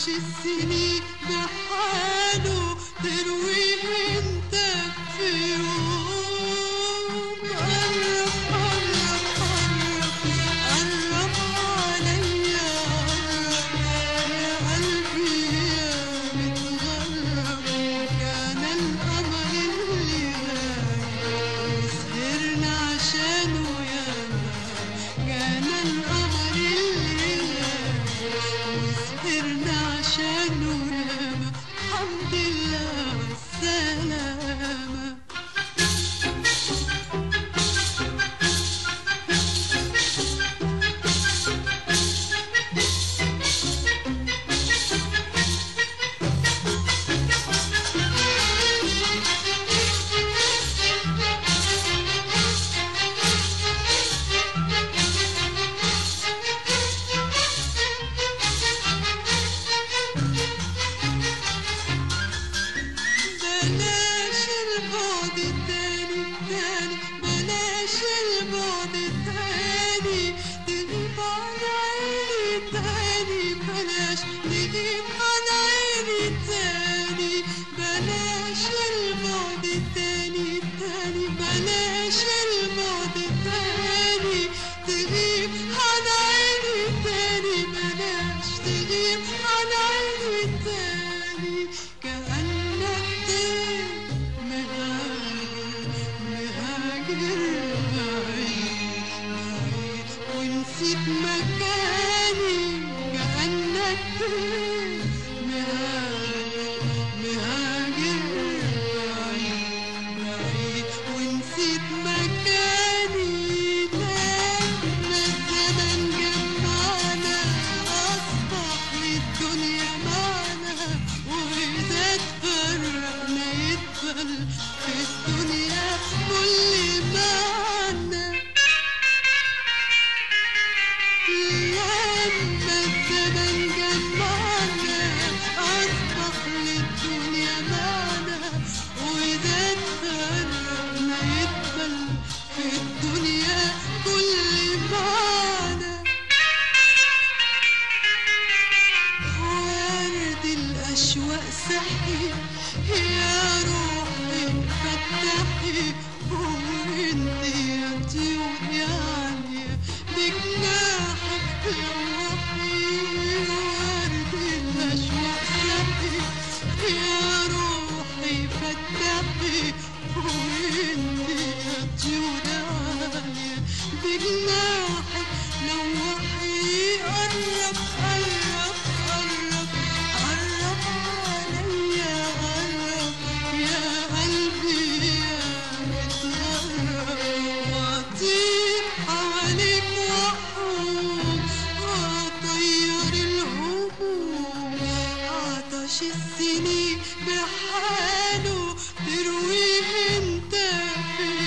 عاش السنين بحاله تروي تغيب على عيني بلاش تغيب تاني. التاني التاني بلاش اسيب مكاني كانك مهاجر مهاجر بعيد بعيد مكاني بحاله ترويه انت في